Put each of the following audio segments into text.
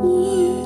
Why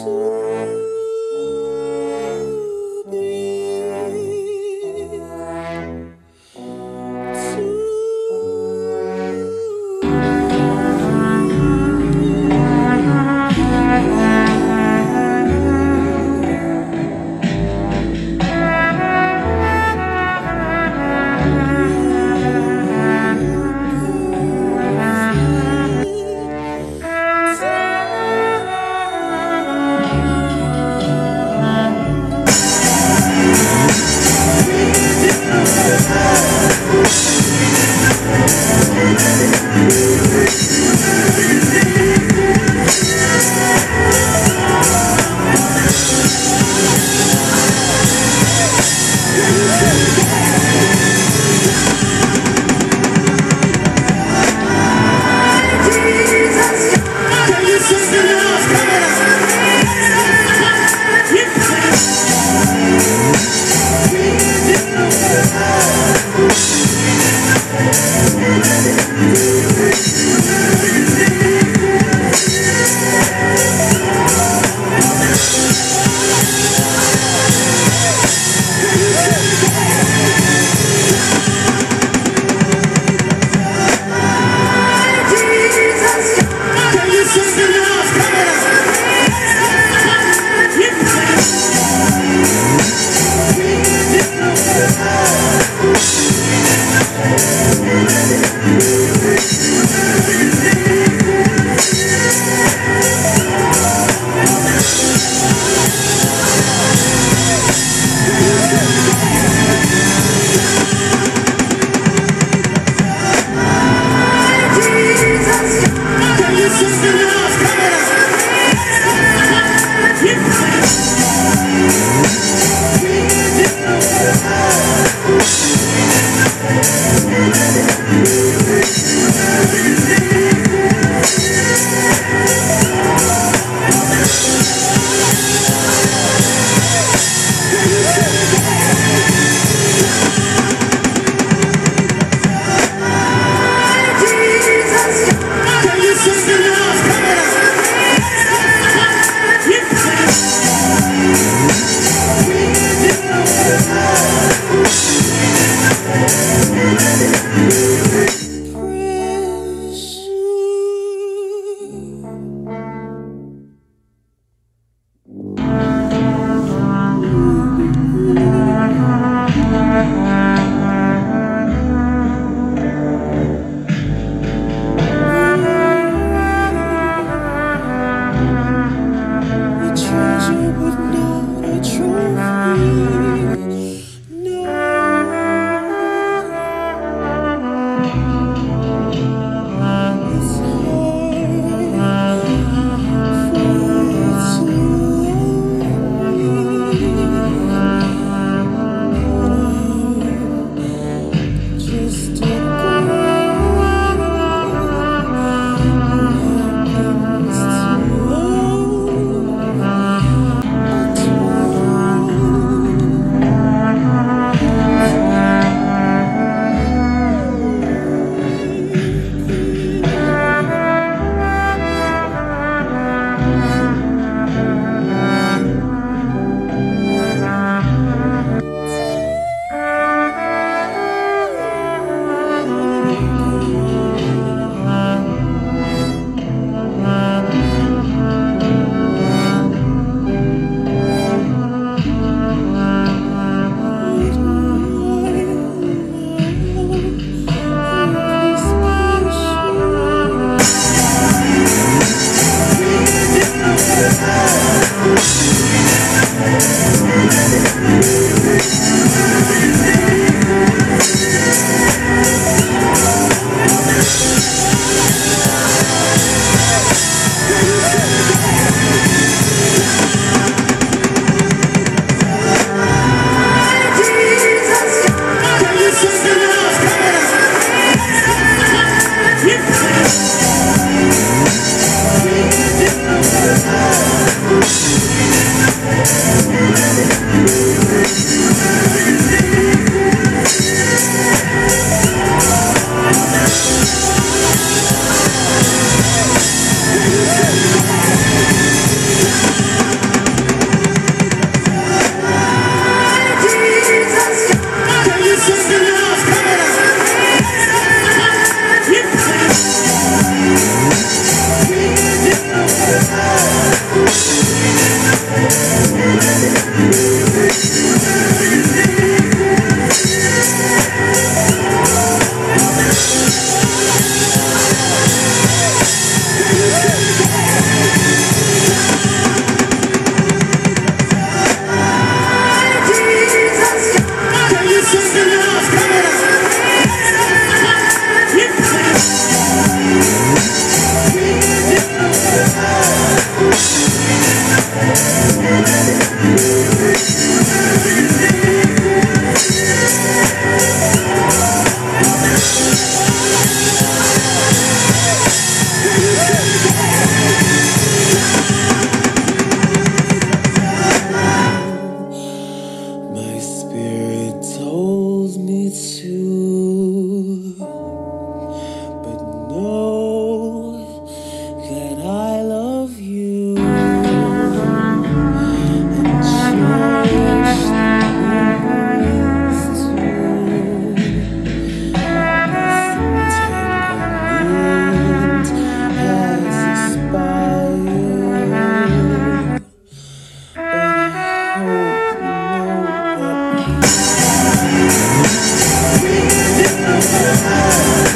to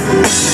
Thank